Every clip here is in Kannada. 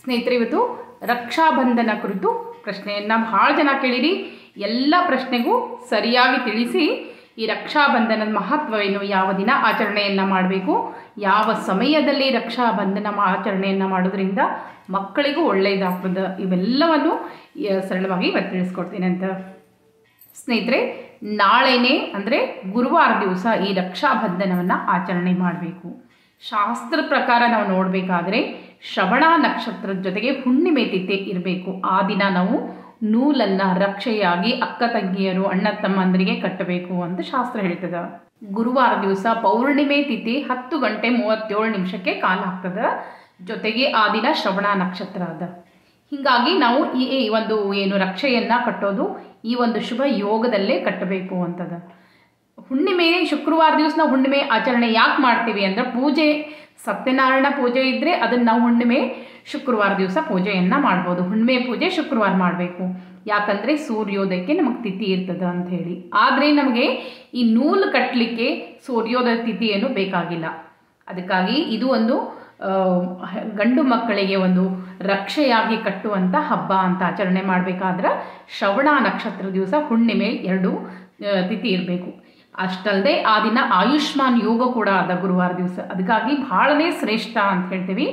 ಸ್ನೇಹಿತರೆ, ಇವತ್ತು ರಕ್ಷಾಬಂಧನ ಕುರಿತು ಪ್ರಶ್ನೆಯನ್ನು ಭಾಳ ಜನ ಕೇಳಿರಿ. ಎಲ್ಲ ಪ್ರಶ್ನೆಗೂ ಸರಿಯಾಗಿ ತಿಳಿಸಿ ಈ ರಕ್ಷಾಬಂಧನದ ಮಹತ್ವವೇನು, ಯಾವ ದಿನ ಆಚರಣೆಯನ್ನು ಮಾಡಬೇಕು, ಯಾವ ಸಮಯದಲ್ಲಿ ರಕ್ಷಾಬಂಧನ ಬಂಧನ ಆಚರಣೆಯನ್ನು ಮಾಡೋದ್ರಿಂದ ಮಕ್ಕಳಿಗೂ ಒಳ್ಳೆಯದಾಗ್ತದೆ ಇವೆಲ್ಲವನ್ನು ಸರಳವಾಗಿ ಇವತ್ತು ಅಂತ. ಸ್ನೇಹಿತರೆ, ನಾಳೆನೇ ಅಂದರೆ ಗುರುವಾರ ದಿವಸ ಈ ರಕ್ಷಾಬಂಧನವನ್ನು ಆಚರಣೆ ಮಾಡಬೇಕು. ಶಾಸ್ತ್ರ ಪ್ರಕಾರ ನಾವು ನೋಡಬೇಕಾದ್ರೆ ಶ್ರವಣ ನಕ್ಷತ್ರದ ಜೊತೆಗೆ ಹುಣ್ಣಿಮೆ ತಿಥಿ ಇರಬೇಕು. ಆ ದಿನ ನಾವು ನೂಲನ್ನು ರಕ್ಷೆಯಾಗಿ ಅಕ್ಕ ತಂಗಿಯರು, ಅಣ್ಣ ತಮ್ಮಂದರಿಗೆ ಕಟ್ಟಬೇಕು ಅಂತ ಶಾಸ್ತ್ರ ಹೇಳ್ತದೆ. ಗುರುವಾರ ದಿವಸ ಪೌರ್ಣಿಮೆ ತಿಥಿ ಹತ್ತು ಗಂಟೆ ಮೂವತ್ತೇಳು ನಿಮಿಷಕ್ಕೆ ಕಾಲ ಆಗ್ತದೆ. ಜೊತೆಗೆ ಆ ದಿನ ಶ್ರವಣ ನಕ್ಷತ್ರ ಅದ. ಹೀಗಾಗಿ ನಾವು ಈ ಒಂದು ಏನು ರಕ್ಷೆಯನ್ನು ಕಟ್ಟೋದು ಈ ಒಂದು ಶುಭ ಯೋಗದಲ್ಲೇ ಕಟ್ಟಬೇಕು ಅಂತದ. ಹುಣ್ಣಿಮೆ, ಶುಕ್ರವಾರ ದಿವಸ ಹುಣ್ಣಿಮೆ ಆಚರಣೆ ಯಾಕೆ ಮಾಡ್ತೀವಿ ಅಂದರೆ ಪೂಜೆ, ಸತ್ಯನಾರಾಯಣ ಪೂಜೆ ಇದ್ದರೆ ಅದನ್ನು ನಾವು ಹುಣ್ಣಿಮೆ, ಶುಕ್ರವಾರ ದಿವಸ ಪೂಜೆಯನ್ನು ಮಾಡ್ಬೋದು. ಹುಣ್ಣಿಮೆ ಪೂಜೆ, ಶುಕ್ರವಾರ ಮಾಡಬೇಕು. ಯಾಕಂದರೆ ಸೂರ್ಯೋದಯಕ್ಕೆ ನಮಗೆ ತಿಥಿ ಇರ್ತದೆ ಅಂತ ಹೇಳಿ. ಆದರೆ ನಮಗೆ ಈ ನೂಲು ಕಟ್ಟಲಿಕ್ಕೆ ಸೂರ್ಯೋದಯ ತಿಥಿ ಏನು ಬೇಕಾಗಿಲ್ಲ. ಅದಕ್ಕಾಗಿ ಇದು ಒಂದು ಗಂಡು ಮಕ್ಕಳಿಗೆ ಒಂದು ರಕ್ಷೆಯಾಗಿ ಕಟ್ಟುವಂಥ ಹಬ್ಬ ಅಂತ ಆಚರಣೆ ಮಾಡಬೇಕಾದ್ರೆ ಶ್ರವಣ ನಕ್ಷತ್ರ ದಿವಸ ಹುಣ್ಣಿಮೆ ಎರಡು ತಿಥಿ ಇರಬೇಕು. ಅಷ್ಟಲ್ಲದೆ ಆ ದಿನ ಆಯುಷ್ಮಾನ್ ಯೋಗ ಕೂಡ ಅದ ಗುರುವಾರ ದಿವಸ. ಅದಕ್ಕಾಗಿ ಬಹಳನೇ ಶ್ರೇಷ್ಠ ಅಂತ ಹೇಳ್ತೀವಿ.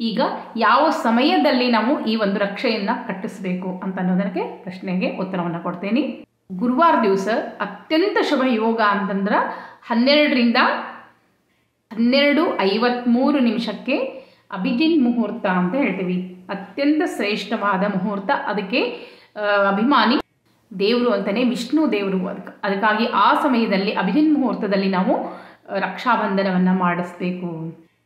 ಈಗ ಯಾವ ಸಮಯದಲ್ಲಿ ನಾವು ಈ ಒಂದು ರಕ್ಷೆಯನ್ನು ಕಟ್ಟಿಸ್ಬೇಕು ಅಂತ ಅನ್ನೋದಕ್ಕೆ ಪ್ರಶ್ನೆಗೆ ಉತ್ತರವನ್ನು ಕೊಡ್ತೇನೆ. ಗುರುವಾರ ದಿವಸ ಅತ್ಯಂತ ಶುಭ ಯೋಗ ಅಂತಂದ್ರೆ ಹನ್ನೆರಡರಿಂದ ಹನ್ನೆರಡು ಐವತ್ತ್ಮೂರು ನಿಮಿಷಕ್ಕೆ ಅಭಿಜಿನ್ ಮುಹೂರ್ತ ಅಂತ ಹೇಳ್ತೀವಿ. ಅತ್ಯಂತ ಶ್ರೇಷ್ಠವಾದ ಮುಹೂರ್ತ. ಅದಕ್ಕೆ ಅಭಿಮಾನಿ ದೇವರು ಅಂತಲೇ ವಿಷ್ಣು ದೇವರು ಅದಕ್ಕೆ ಅದಕ್ಕಾಗಿ ಆ ಸಮಯದಲ್ಲಿ ಅಭಿಜಿನ್ ಮುಹೂರ್ತದಲ್ಲಿ ನಾವು ರಕ್ಷಾಬಂಧನವನ್ನು ಮಾಡಿಸ್ಬೇಕು.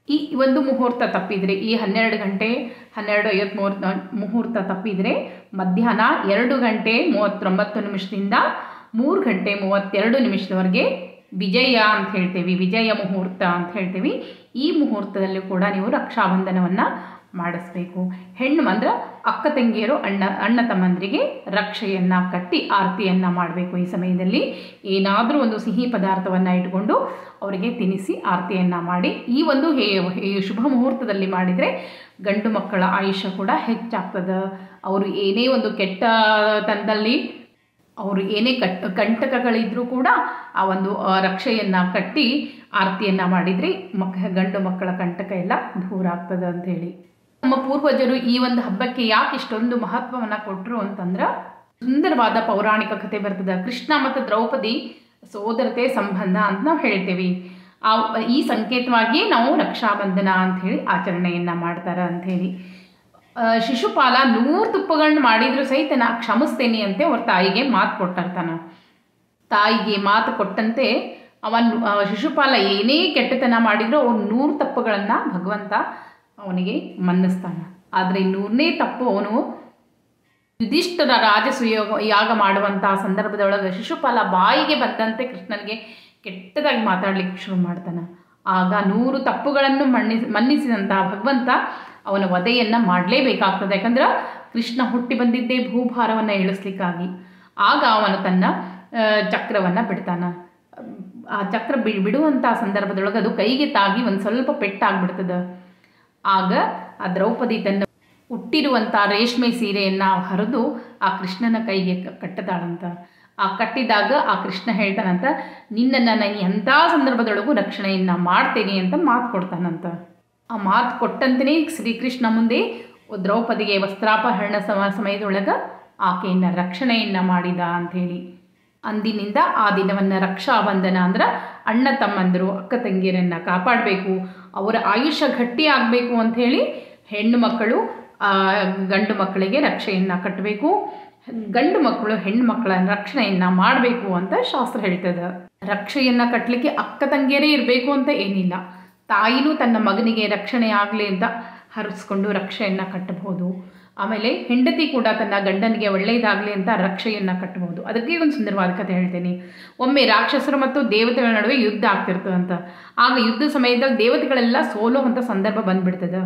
ಈ ಒಂದು ಮುಹೂರ್ತ ತಪ್ಪಿದರೆ, ಈ ಹನ್ನೆರಡು ಗಂಟೆ, ಹನ್ನೆರಡು ಐವತ್ತ್ಮೂರು ಮುಹೂರ್ತ ತಪ್ಪಿದರೆ, ಮಧ್ಯಾಹ್ನ ಎರಡು ಗಂಟೆ ಮೂವತ್ತೊಂಬತ್ತು ನಿಮಿಷದಿಂದ ಮೂರು ಗಂಟೆ ಮೂವತ್ತೆರಡು ನಿಮಿಷದವರೆಗೆ ವಿಜಯ ಅಂತ ಹೇಳ್ತೀವಿ. ವಿಜಯ ಮುಹೂರ್ತ ಅಂತ ಹೇಳ್ತೀವಿ. ಈ ಮುಹೂರ್ತದಲ್ಲೂ ಕೂಡ ನೀವು ರಕ್ಷಾಬಂಧನವನ್ನು ಮಾಡಿಸ್ಬೇಕು. ಹೆಣ್ಣು ಅಂದ್ರೆ ಅಕ್ಕ ತಂಗಿಯರು, ಅಣ್ಣ ಅಣ್ಣ ತಮ್ಮಂದರಿಗೆ ರಕ್ಷೆಯನ್ನು ಕಟ್ಟಿ ಆರತಿಯನ್ನು ಮಾಡಬೇಕು. ಈ ಸಮಯದಲ್ಲಿ ಏನಾದರೂ ಒಂದು ಸಿಹಿ ಪದಾರ್ಥವನ್ನು ಇಟ್ಕೊಂಡು ಅವರಿಗೆ ತಿನ್ನಿಸಿ ಆರತಿಯನ್ನು ಮಾಡಿ, ಈ ಒಂದು ಹೇ ಶುಭ ಮುಹೂರ್ತದಲ್ಲಿ ಮಾಡಿದರೆ ಗಂಡು ಮಕ್ಕಳ ಆಯುಷ್ಯ ಕೂಡ ಹೆಚ್ಚಾಗ್ತದೆ. ಅವರು ಏನೇ ಒಂದು ಕೆಟ್ಟ ತನದಲ್ಲಿ ಅವರು ಏನೇ ಕಟ್, ಕಂಟಕಗಳಿದ್ರೂ ಕೂಡ ಆ ಒಂದು ರಕ್ಷೆಯನ್ನು ಕಟ್ಟಿ ಆರತಿಯನ್ನು ಮಾಡಿದರೆ ಮಕ್, ಗಂಡು ಮಕ್ಕಳ ಕಂಟಕ ಎಲ್ಲ ದೂರ ಆಗ್ತದೆ ಅಂಥೇಳಿ. ನಮ್ಮ ಪೂರ್ವಜರು ಈ ಒಂದು ಹಬ್ಬಕ್ಕೆ ಯಾಕೆ ಇಷ್ಟೊಂದು ಮಹತ್ವವನ್ನು ಕೊಟ್ಟರು ಅಂತಂದ್ರೆ ಸುಂದರವಾದ ಪೌರಾಣಿಕ ಕಥೆ ಬರ್ತದೆ, ಕೃಷ್ಣ ಮತ್ತು ದ್ರೌಪದಿ ಸೋದರತೆ ಸಂಬಂಧ ಅಂತ ನಾವು ಹೇಳ್ತೇವೆ. ಆ, ಈ ಸಂಕೇತವಾಗಿ ನಾವು ರಕ್ಷಾಬಂಧನ ಅಂಥೇಳಿ ಆಚರಣೆಯನ್ನು ಮಾಡ್ತಾರೆ ಹೇಳಿ. ಶಿಶುಪಾಲ ನೂರು ತುಪ್ಪಗಳನ್ನ ಮಾಡಿದ್ರು ಸಹಿತ ನಾ ಕ್ಷಮಿಸ್ತೇನೆ ಅಂತೆ ಅವ್ರ ತಾಯಿಗೆ ಮಾತು ಕೊಟ್ಟಿರ್ತಾನ. ತಾಯಿಗೆ ಮಾತು ಕೊಟ್ಟಂತೆ ಅವನು ಶಿಶುಪಾಲ ಏನೇ ಕೆಟ್ಟತನ ಮಾಡಿದರೂ ಅವನು ನೂರು ತಪ್ಪುಗಳನ್ನು ಭಗವಂತ ಅವನಿಗೆ ಮನ್ನಿಸ್ತಾನ. ಆದರೆ ನೂರನೇ ತಪ್ಪು ಅವನು ಯುಧಿಷ್ಠರ ರಾಜಸುಯೋಗ ಯಾಗ ಮಾಡುವಂತಹ ಸಂದರ್ಭದೊಳಗೆ ಶಿಶುಪಾಲ ಬಾಯಿಗೆ ಬಂದಂತೆ ಕೃಷ್ಣನಿಗೆ ಕೆಟ್ಟದಾಗಿ ಮಾತಾಡ್ಲಿಕ್ಕೆ ಶುರು ಮಾಡ್ತಾನೆ. ಆಗ ನೂರು ತಪ್ಪುಗಳನ್ನು ಮನ್ನಿಸಿ ಮನ್ನಿಸಿದಂತಹ ಭಗವಂತ ಅವನ ವಧೆಯನ್ನು ಮಾಡಲೇಬೇಕಾಗ್ತದೆ. ಯಾಕಂದ್ರೆ ಕೃಷ್ಣ ಹುಟ್ಟಿ ಬಂದಿದ್ದೇ ಭೂಭಾರವನ್ನು ಇಳಿಸ್ಲಿಕ್ಕಾಗಿ. ಆಗ ಅವನು ತನ್ನ ಚಕ್ರವನ್ನು ಬಿಡ್ತಾನೆ. ಆ ಚಕ್ರ ಬಿ ಸಂದರ್ಭದೊಳಗೆ ಅದು ಕೈಗೆ ತಾಗಿ ಒಂದು ಸ್ವಲ್ಪ ಪೆಟ್ಟಾಗ್ಬಿಡ್ತದೆ. ಆಗ ಆ ದ್ರೌಪದಿ ತನ್ನ ಹುಟ್ಟಿರುವಂಥ ರೇಷ್ಮೆ ಸೀರೆಯನ್ನು ಹರಿದು ಆ ಕೃಷ್ಣನ ಕೈಗೆ ಕಟ್ಟದಾಳಂತ. ಆ ಕಟ್ಟಿದಾಗ ಆ ಕೃಷ್ಣ ಹೇಳ್ತಾನಂತ ನಿನ್ನನ್ನು ನಾನು ಎಂಥ ಸಂದರ್ಭದೊಳಗೂ ರಕ್ಷಣೆಯನ್ನ ಮಾಡ್ತೇನೆ ಅಂತ ಮಾತು ಕೊಡ್ತಾನಂತ. ಆ ಮಾತು ಕೊಟ್ಟಂತನೇ ಶ್ರೀಕೃಷ್ಣ ಮುಂದೆ ದ್ರೌಪದಿಗೆ ವಸ್ತ್ರಾಪಹರಣ ಸಮ ಸಮಯದೊಳಗೆ ಆಕೆಯನ್ನು ರಕ್ಷಣೆಯನ್ನು ಮಾಡಿದ ಅಂಥೇಳಿ. ಅಂದಿನಿಂದ ಆ ದಿನವನ್ನು ರಕ್ಷಾಬಂಧನ ಅಂದ್ರೆ ಅಣ್ಣ ತಮ್ಮಂದರು, ಅಕ್ಕ ತಂಗಿಯರನ್ನು ಕಾಪಾಡಬೇಕು. ಅವರ ಆಯುಷ್ಯ ಗಟ್ಟಿ ಆಗಬೇಕು ಅಂಥೇಳಿ ಹೆಣ್ಣು ಮಕ್ಕಳು ಗಂಡು ಮಕ್ಕಳಿಗೆ ರಕ್ಷೆಯನ್ನು ಕಟ್ಟಬೇಕು ಗಂಡು ಮಕ್ಕಳು ಹೆಣ್ಣು ಮಕ್ಕಳ ರಕ್ಷಣೆಯನ್ನು ಮಾಡಬೇಕು ಅಂತ ಶಾಸ್ತ್ರ ಹೇಳ್ತದೆ. ರಕ್ಷೆಯನ್ನು ಕಟ್ಟಲಿಕ್ಕೆ ಅಕ್ಕ ತಂಗಿಯರೇ ಇರಬೇಕು ಅಂತ ಏನಿಲ್ಲ. ತಾಯಿನೂ ತನ್ನ ಮಗನಿಗೆ ರಕ್ಷಣೆ ಆಗಲಿ ಅಂತ ಹರಿಸ್ಕೊಂಡು ರಕ್ಷೆಯನ್ನು ಕಟ್ಟಬಹುದು ಆಮೇಲೆ ಹೆಂಡತಿ ಕೂಡ ತನ್ನ ಗಂಡನಿಗೆ ಒಳ್ಳೆಯದಾಗಲಿ ಅಂತ ರಕ್ಷೆಯನ್ನು ಕಟ್ಟಬಹುದು. ಅದಕ್ಕೆ ಒಂದು ಸುಂದರವಾದ ಕಥೆ ಹೇಳ್ತೇನೆ. ಒಮ್ಮೆ ರಾಕ್ಷಸರು ಮತ್ತು ದೇವತೆಗಳ ನಡುವೆ ಯುದ್ಧ ಆಗ್ತಿರ್ತದಂತ. ಅಂತ ಆಗ ಯುದ್ಧ ಸಮಯದಲ್ಲಿ ದೇವತೆಗಳೆಲ್ಲ ಸೋಲುವಂಥ ಸಂದರ್ಭ ಬಂದ್ಬಿಡ್ತದೆ.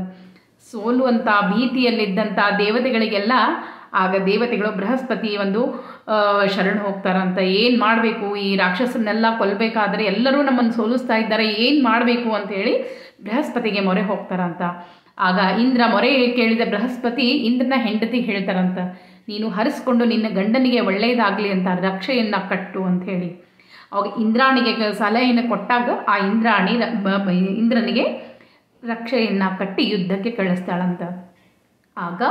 ಸೋಲುವಂಥ ಭೀತಿಯಲ್ಲಿದ್ದಂಥ ದೇವತೆಗಳಿಗೆಲ್ಲ ಆಗ ದೇವತೆಗಳು ಬೃಹಸ್ಪತಿ ಒಂದು ಶರಣು ಹೋಗ್ತಾರಂತ ಏನು ಮಾಡಬೇಕು? ಈ ರಾಕ್ಷಸನ್ನೆಲ್ಲ ಕೊಲ್ಲಬೇಕಾದ್ರೆ ಎಲ್ಲರೂ ನಮ್ಮನ್ನು ಸೋಲಿಸ್ತಾ ಇದ್ದಾರೆ. ಏನು ಮಾಡಬೇಕು ಅಂತ ಹೇಳಿ ಬೃಹಸ್ಪತಿಗೆ ಮೊರೆ ಹೋಗ್ತಾರಂತ ಆಗ ಇಂದ್ರ ಮೊರೆ ಕೇಳಿದ ಬೃಹಸ್ಪತಿ, ಇಂದ್ರನ ಹೆಂಡತಿ ಹೇಳ್ತಾರಂತ, ನೀನು ಹರಿಸ್ಕೊಂಡು ನಿನ್ನ ಗಂಡನಿಗೆ ಒಳ್ಳೆಯದಾಗಲಿ ಅಂತ ರಕ್ಷೆಯನ್ನು ಕಟ್ಟು ಅಂತ ಹೇಳಿ. ಅವಾಗ ಇಂದ್ರಾಣಿಗೆ ಸಲಹೆಯನ್ನು ಕೊಟ್ಟಾಗ ಆ ಇಂದ್ರಾಣಿ ಇಂದ್ರನಿಗೆ ರಕ್ಷೆಯನ್ನು ಕಟ್ಟಿ ಯುದ್ಧಕ್ಕೆ ಕಳಿಸ್ತಾಳಂತ. ಆಗ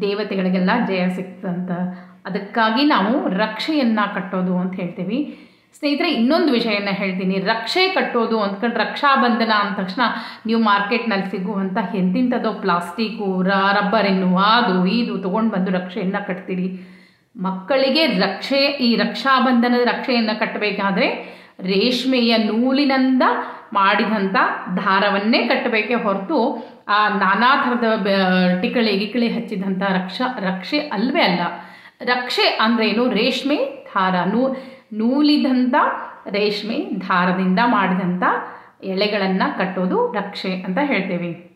ದೇವತೆಗಳಿಗೆಲ್ಲ ಜಯ ಸಿಕ್ತಂತ. ಅದಕ್ಕಾಗಿ ನಾವು ರಕ್ಷೆಯನ್ನು ಕಟ್ಟೋದು ಅಂತ ಹೇಳ್ತೀವಿ. ಸ್ನೇಹಿತರೆ, ಇನ್ನೊಂದು ವಿಷಯನ ಹೇಳ್ತೀನಿ. ರಕ್ಷೆ ಕಟ್ಟೋದು ಅಂದ್ಕೊಂಡು ರಕ್ಷಾಬಂಧನ ಅಂದ ತಕ್ಷಣ ನೀವು ಮಾರ್ಕೆಟ್ನಲ್ಲಿ ಸಿಗುವಂಥ ಎಂತಿಂಥದ್ದೋ ಪ್ಲಾಸ್ಟಿಕ್ಕು ರಬ್ಬರಿನ್ನು ಅದು, ಇದು ತೊಗೊಂಡು ಬಂದು ರಕ್ಷೆಯನ್ನು ಕಟ್ತೀರಿ. ಮಕ್ಕಳಿಗೆ ರಕ್ಷೆ, ಈ ರಕ್ಷಾಬಂಧನದ ರಕ್ಷೆಯನ್ನು ಕಟ್ಟಬೇಕಾದ್ರೆ ರೇಷ್ಮೆಯ ನೂಲಿನಿಂದ ಮಾಡಿದಂಥ ದಾರವನ್ನೇ ಕಟ್ಟಬೇಕೇ ಹೊರತು ಆ ನಾನಾ ಥರದ ಟಿಕಳಿ, ಗಿಕಳಿ ಹಚ್ಚಿದಂಥ ರಕ್ಷಾ, ರಕ್ಷೆ ಅಲ್ವೇ ಅಲ್ಲ. ರಕ್ಷೆ ಅಂದ್ರೇನು? ರೇಷ್ಮೆ, ದಾರ, ನೂ ನೂಲಿದಂಥ ರೇಷ್ಮೆ ದಾರದಿಂದ ಮಾಡಿದಂಥ ಎಳೆಗಳನ್ನು ಕಟ್ಟೋದು ರಕ್ಷೆ ಅಂತ ಹೇಳ್ತೇವೆ.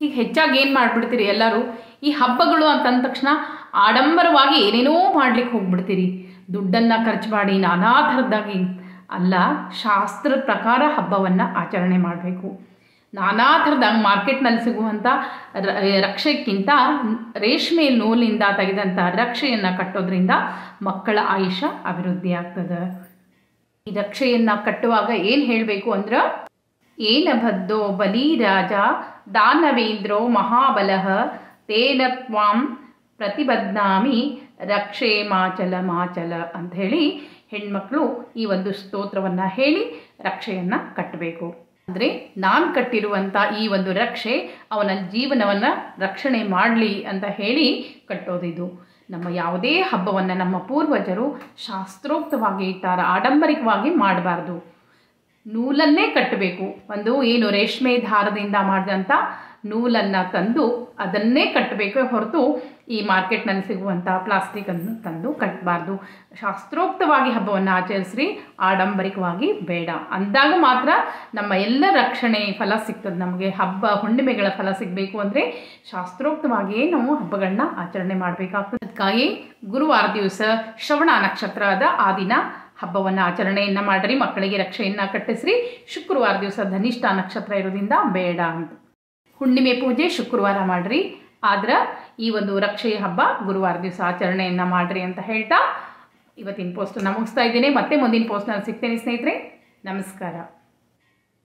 ಈಗ ಹೆಚ್ಚಾಗಿ ಏನು ಮಾಡಿಬಿಡ್ತೀರಿ ಎಲ್ಲರೂ? ಈ ಹಬ್ಬಗಳು ಅಂತಂದ ತಕ್ಷಣ ಆಡಂಬರವಾಗಿ ಏನೇನೋ ಮಾಡ್ಲಿಕ್ಕೆ ಹೋಗ್ಬಿಡ್ತೀರಿ. ದುಡ್ಡನ್ನು ಖರ್ಚು ಮಾಡಿ ನಾನಾ ಥರದ್ದಾಗಿ ಅಲ್ಲ, ಶಾಸ್ತ್ರದ ಪ್ರಕಾರ ಹಬ್ಬವನ್ನು ಆಚರಣೆ ಮಾಡಬೇಕು. ನಾನಾ ಥರದ ಮಾರ್ಕೆಟ್ನಲ್ಲಿ ಸಿಗುವಂಥ ರಕ್ಷೆಕ್ಕಿಂತ ರೇಷ್ಮೆ ನೂಲಿಂದ ತೆಗೆದಂಥ ರಕ್ಷೆಯನ್ನು ಕಟ್ಟೋದ್ರಿಂದ ಮಕ್ಕಳ ಆಯುಷ್ಯ ಅಭಿವೃದ್ಧಿ ಆಗ್ತದೆ. ಈ ರಕ್ಷೆಯನ್ನು ಕಟ್ಟುವಾಗ ಏನು ಹೇಳಬೇಕು ಅಂದ್ರೆ, ಏನ ಬದ್ಧೋ ಬಲಿರಾಜ ದಾನವೇಂದ್ರೋ ಮಹಾಬಲಃ ತೇನ ತ್ವಾಂ ಪ್ರತಿಬದ್ನಾಮಿ ರಕ್ಷೆ ಮಾಚಲ ಮಾಚಲ ಅಂತ ಹೇಳಿ ಹೆಣ್ಮಕ್ಳು ಈ ಒಂದು ಸ್ತೋತ್ರವನ್ನು ಹೇಳಿ ರಕ್ಷೆಯನ್ನು ಕಟ್ಟಬೇಕು. ಅಂದರೆ ನಾನು ಕಟ್ಟಿರುವಂಥ ಈ ಒಂದು ರಕ್ಷೆ ಅವನ ಜೀವನವನ್ನು ರಕ್ಷಣೆ ಮಾಡಲಿ ಅಂತ ಹೇಳಿ ಕಟ್ಟೋದಿದು. ನಮ್ಮ ಯಾವುದೇ ಹಬ್ಬವನ್ನು ನಮ್ಮ ಪೂರ್ವಜರು ಶಾಸ್ತ್ರೋಕ್ತವಾಗಿ ಇಟ್ಟಾರ, ಆಡಂಬರಿಕವಾಗಿ ಮಾಡಬಾರ್ದು. ನೂಲನ್ನೇ ಕಟ್ಟಬೇಕು. ಒಂದು ಏನು ರೇಷ್ಮೆ ದಾರದಿಂದ ಮಾಡಿದಂಥ ನೂಲನ್ನು ತಂದು ಅದನ್ನೇ ಕಟ್ಟಬೇಕೇ ಹೊರತು ಈ ಮಾರ್ಕೆಟ್ನಲ್ಲಿ ಸಿಗುವಂಥ ಪ್ಲಾಸ್ಟಿಕನ್ನು ತಂದು ಕಟ್ಟಬಾರ್ದು. ಶಾಸ್ತ್ರೋಕ್ತವಾಗಿ ಹಬ್ಬವನ್ನು ಆಚರಿಸ್ರಿ, ಆಡಂಬರಿಕವಾಗಿ ಬೇಡ. ಅಂದಾಗ ಮಾತ್ರ ನಮ್ಮ ಎಲ್ಲ ರಕ್ಷಣೆ ಫಲ ಸಿಗ್ತದೆ. ನಮಗೆ ಹಬ್ಬ ಹುಣ್ಣಿಮೆಗಳ ಫಲ ಸಿಗಬೇಕು ಅಂದರೆ ಶಾಸ್ತ್ರೋಕ್ತವಾಗಿಯೇ ನಾವು ಹಬ್ಬಗಳನ್ನ ಆಚರಣೆ ಮಾಡಬೇಕಾಗ್ತದೆ. ಅದಕ್ಕಾಗಿ ಗುರುವಾರ ದಿವಸ ಶ್ರವಣ ನಕ್ಷತ್ರದ ಆ ದಿನ ಹಬ್ಬವನ್ನು ಆಚರಣೆಯನ್ನು ಮಾಡಿರಿ, ಮಕ್ಕಳಿಗೆ ರಕ್ಷೆಯನ್ನು ಕಟ್ಟಿಸ್ರಿ. ಶುಕ್ರವಾರ ದಿವಸ ಧನಿಷ್ಠ ನಕ್ಷತ್ರ ಇರೋದ್ರಿಂದ ಬೇಡ ಅಂತ. ಹುಣ್ಣಿಮೆ ಪೂಜೆ ಶುಕ್ರವಾರ ಮಾಡಿರಿ. ಆದ್ರೆ ಈ ಒಂದು ರಕ್ಷೆಯ ಹಬ್ಬ ಗುರುವಾರ ದಿವಸ ಆಚರಣೆಯನ್ನು ಮಾಡಿರಿ ಅಂತ ಹೇಳ್ತಾ ಇವತ್ತಿನ ಪೋಸ್ಟನ್ನು ಮುಗಿಸ್ತಾ ಇದ್ದೀನಿ. ಮತ್ತೆ ಮುಂದಿನ ಪೋಸ್ಟ್ನಲ್ಲಿ ಸಿಗ್ತೇನೆ ಸ್ನೇಹಿತರೆ. ನಮಸ್ಕಾರ.